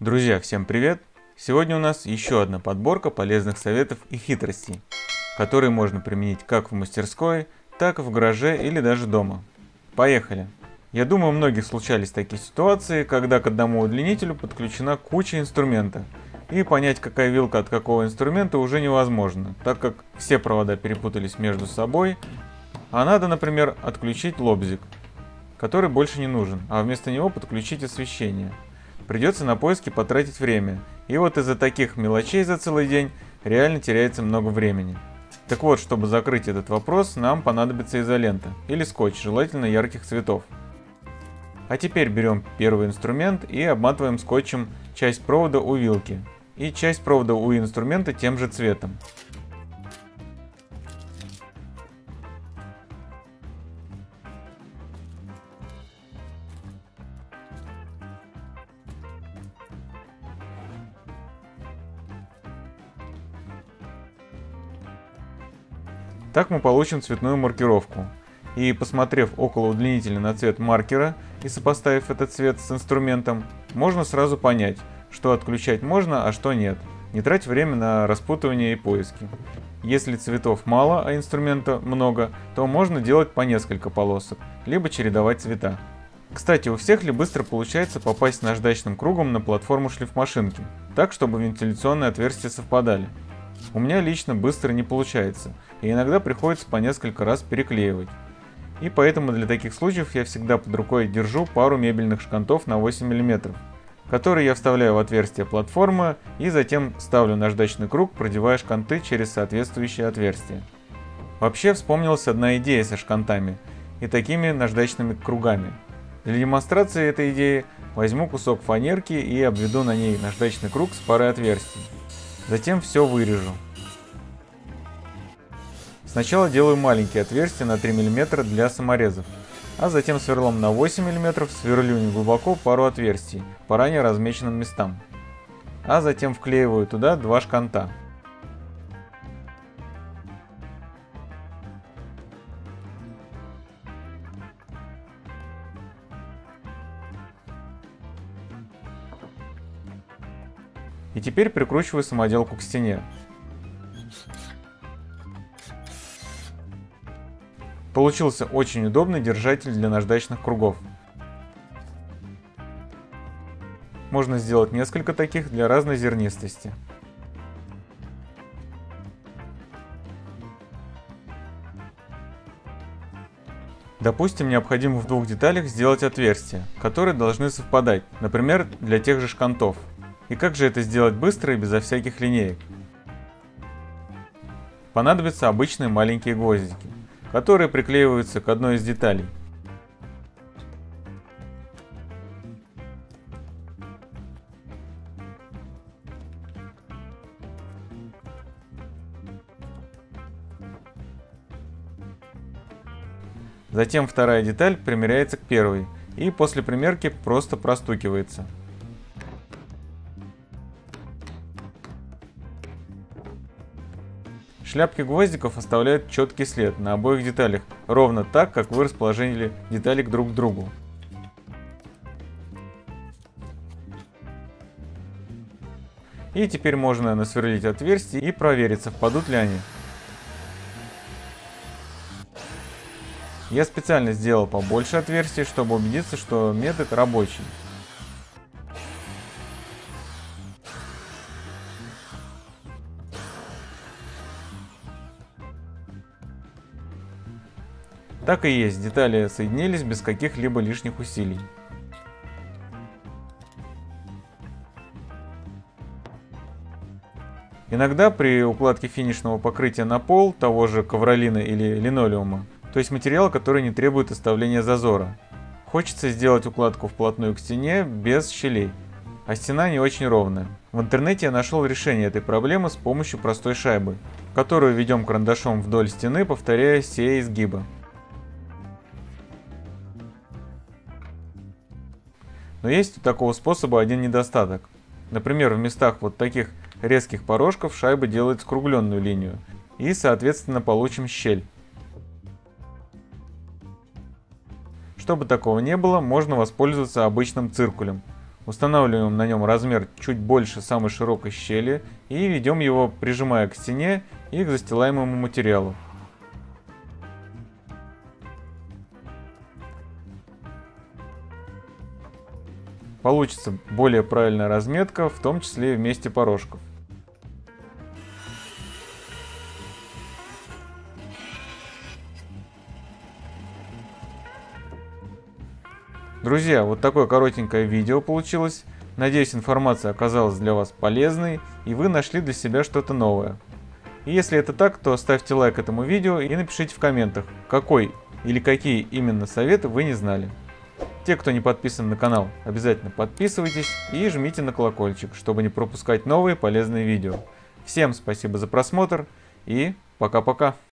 Друзья, всем привет! Сегодня у нас еще одна подборка полезных советов и хитростей, которые можно применить как в мастерской, так и в гараже или даже дома. Поехали! Я думаю, у многих случались такие ситуации, когда к одному удлинителю подключена куча инструмента, и понять, какая вилка от какого инструмента уже невозможно, так как все провода перепутались между собой, а надо, например, отключить лобзик, который больше не нужен, а вместо него подключить освещение – придется на поиски потратить время. И вот из-за таких мелочей за целый день реально теряется много времени. Так вот, чтобы закрыть этот вопрос, нам понадобится изолента или скотч, желательно ярких цветов. А теперь берем первый инструмент и обматываем скотчем часть провода у вилки и часть провода у инструмента тем же цветом. Так мы получим цветную маркировку. И посмотрев около удлинителя на цвет маркера и сопоставив этот цвет с инструментом, можно сразу понять, что отключать можно, а что нет. Не трать время на распутывание и поиски. Если цветов мало, а инструмента много, то можно делать по несколько полосок, либо чередовать цвета. Кстати, у всех ли быстро получается попасть наждачным кругом на платформу шлифмашинки, так чтобы вентиляционные отверстия совпадали? У меня лично быстро не получается, и иногда приходится по несколько раз переклеивать. И поэтому для таких случаев я всегда под рукой держу пару мебельных шкантов на 8 мм, которые я вставляю в отверстие платформы и затем ставлю наждачный круг, продевая шканты через соответствующее отверстие. Вообще вспомнилась одна идея со шкантами и такими наждачными кругами. Для демонстрации этой идеи возьму кусок фанерки и обведу на ней наждачный круг с парой отверстий. Затем все вырежу. Сначала делаю маленькие отверстия на 3 мм для саморезов, а затем сверлом на 8 мм сверлю неглубоко пару отверстий по ранее размеченным местам. А затем вклеиваю туда два шканта. И теперь прикручиваю самоделку к стене. Получился очень удобный держатель для наждачных кругов. Можно сделать несколько таких для разной зернистости. Допустим, необходимо в двух деталях сделать отверстия, которые должны совпадать, например, для тех же шкантов. И как же это сделать быстро и безо всяких линеек? Понадобятся обычные маленькие гвоздики, которые приклеиваются к одной из деталей. Затем вторая деталь примеряется к первой и после примерки просто простукивается. Шляпки гвоздиков оставляют четкий след на обоих деталях, ровно так, как вы расположили детали друг к другу. И теперь можно насверлить отверстия и проверить, совпадут ли они. Я специально сделал побольше отверстий, чтобы убедиться, что метод рабочий. Так и есть, детали соединились без каких-либо лишних усилий. Иногда при укладке финишного покрытия на пол, того же ковролина или линолеума, то есть материал, который не требует оставления зазора, хочется сделать укладку вплотную к стене без щелей, а стена не очень ровная. В интернете я нашел решение этой проблемы с помощью простой шайбы, которую ведем карандашом вдоль стены, повторяя все изгибы. Но есть у такого способа один недостаток. Например, в местах вот таких резких порожков шайба делает скругленную линию, и соответственно получим щель. Чтобы такого не было, можно воспользоваться обычным циркулем. Устанавливаем на нем размер чуть больше самой широкой щели и ведем его, прижимая к стене и к застилаемому материалу. Получится более правильная разметка, в том числе и месте порожков. Друзья, вот такое коротенькое видео получилось. Надеюсь, информация оказалась для вас полезной и вы нашли для себя что-то новое. И если это так, то ставьте лайк этому видео и напишите в комментах, какой или какие именно советы вы не знали. Те, кто не подписан на канал, обязательно подписывайтесь и жмите на колокольчик, чтобы не пропускать новые полезные видео. Всем спасибо за просмотр и пока-пока.